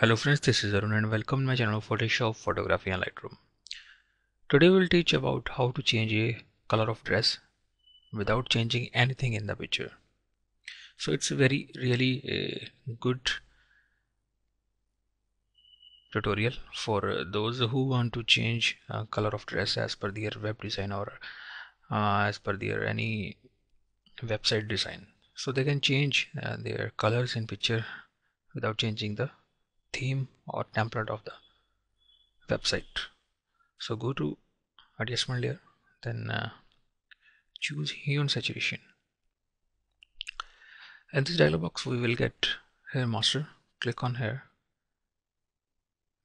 Hello friends, this is Arun and welcome to my channel Photoshop Photography and Lightroom. Today we'll teach about how to change a color of dress without changing anything in the picture. So it's a very really a good tutorial for those who want to change uh, color of dress as per their web design or uh, as per their any website design. So they can change uh, their colors in picture without changing the theme or template of the website. So go to adjustment layer then uh, choose hue and saturation. In this dialog box we will get here master. Click on here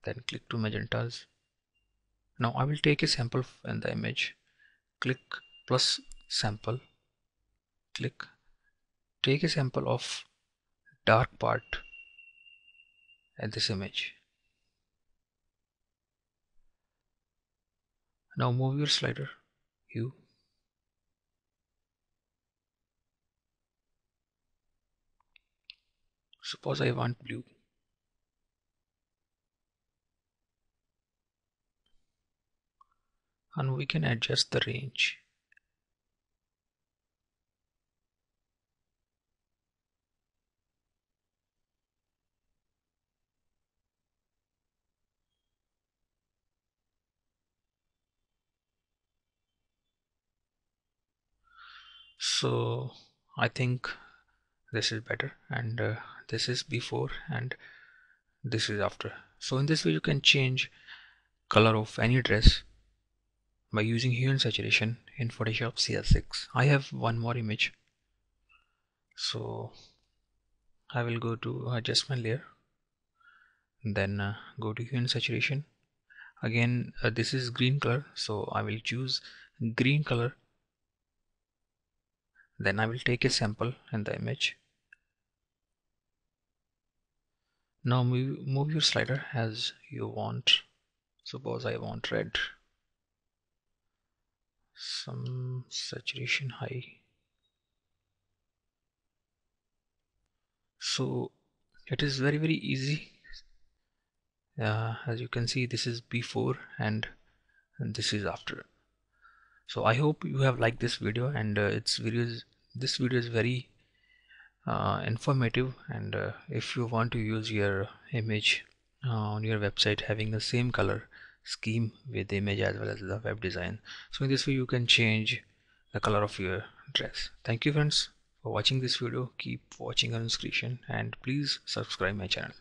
then click to magentas now I will take a sample in the image. Click plus sample. Click. Take a sample of dark part at this image. Now move your slider. Hue suppose I want blue. And we can adjust the range so I think this is better and uh, this is before and this is after. So in this way you can change color of any dress by using hue and saturation in Photoshop CS6 I have one more image. So I will go to adjustment layer then uh, go to hue and saturation. Again uh, this is green color so I will choose green color then I will take a sample in the image. Now move, move your slider as you want. Suppose I want red. Some saturation high. So it is very very easy. Uh, as you can see this is before and, and this is after so i hope you have liked this video and uh, its videos this video is very uh, informative and uh, if you want to use your image uh, on your website having the same color scheme with the image as well as the web design. So in this way you can change the color of your dress. Thank you friends for watching this video. Keep watching Arunz Creation and please subscribe my channel